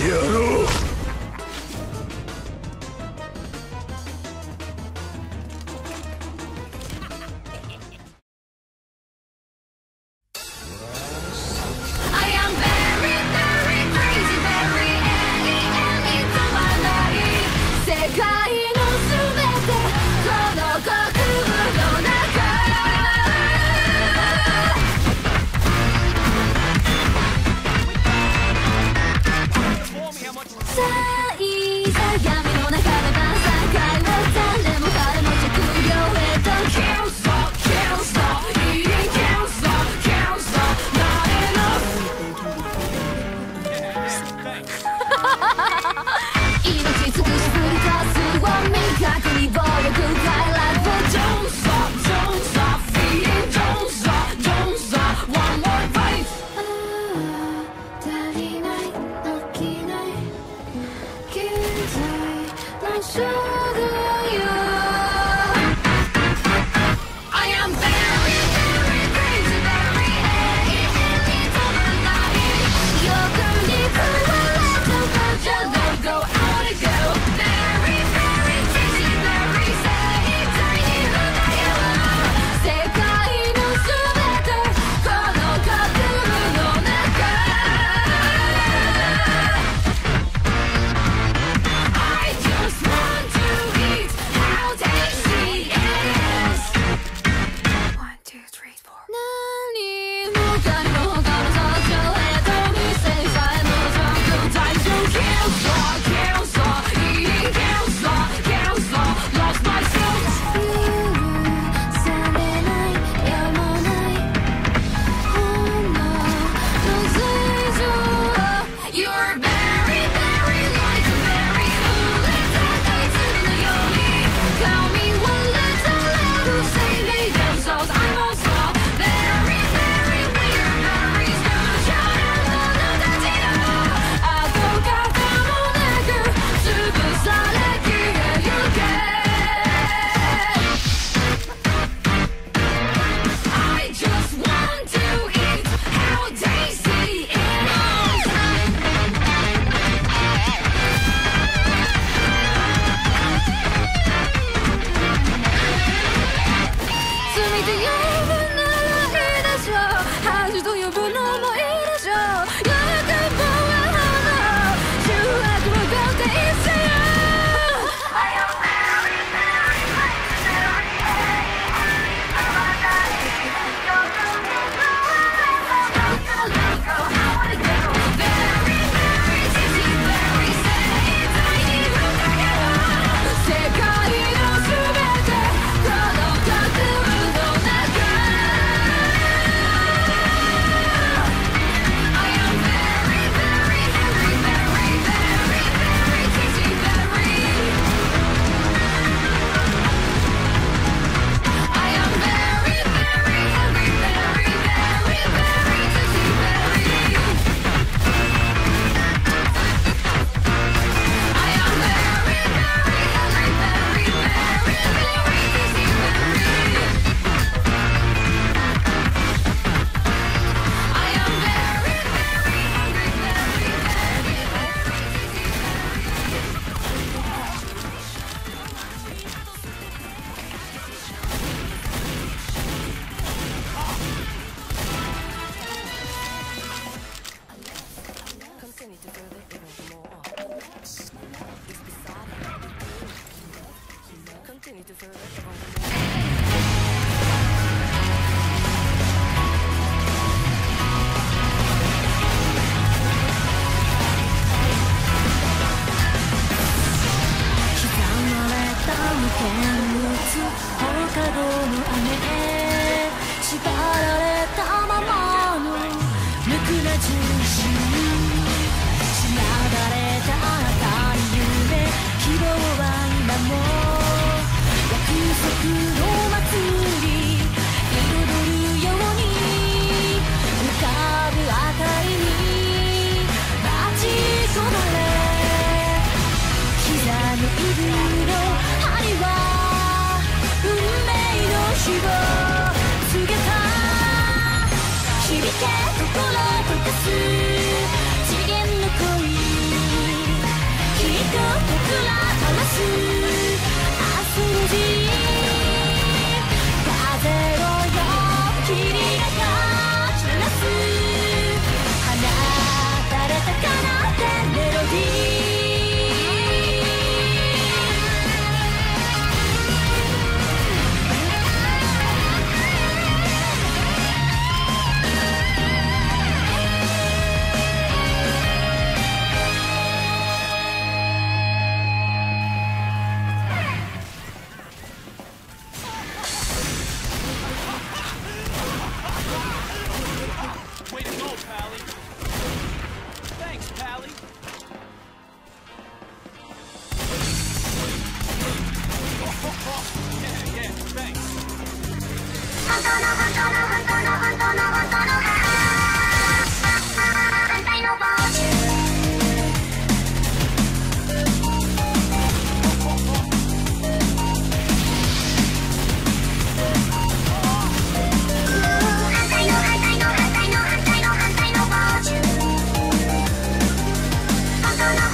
You're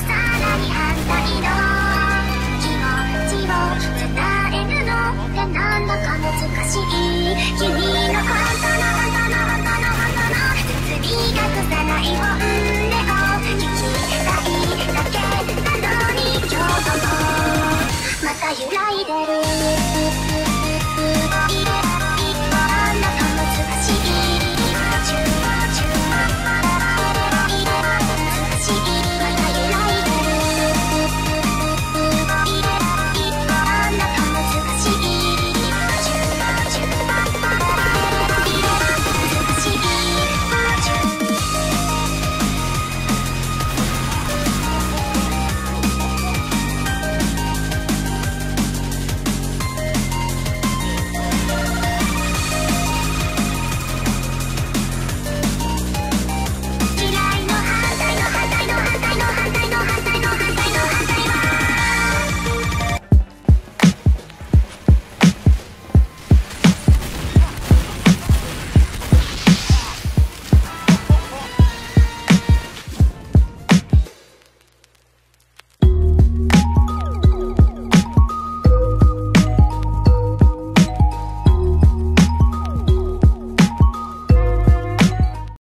さらに反対の